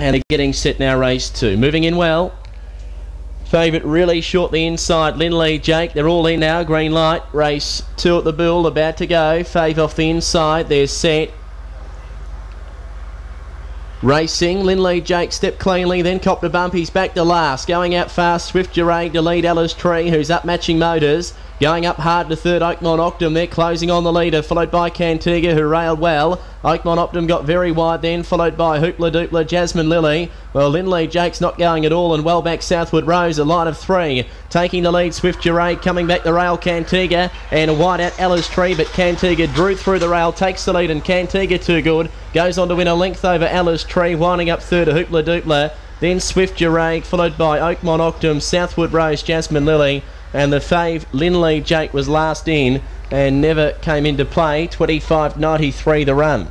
And they're getting set now, race two. Moving in well. Favourite really short the inside. Lindley, Jake, they're all in now. Green light. Race two at the bull, about to go. Fave off the inside. They're set. Racing, Lindley, Jake step cleanly, then cop to bump, he's back to last. Going out fast, Swift Gerard to lead Alice Tree, who's up matching motors. Going up hard to third, Oakmont Optum. They're closing on the leader, followed by Cantiga, who railed well. Oakmont Optum got very wide then, followed by Hoopla Doopla, Jasmine Lily. Well, Lindley Jake's not going at all, and well back Southwood Rose, a line of three. Taking the lead, Swift Gerard coming back the rail, Cantiga, and wide out Alice Tree, but Cantiga drew through the rail, takes the lead, and Cantiga too good. Goes on to win a length over Alice Tree, winding up third to Hoopla Doopla. Then Swift Gerard, followed by Oakmont Optum, Southwood Rose, Jasmine Lily and the fave Linley Jake was last in and never came into play. 25.93 the run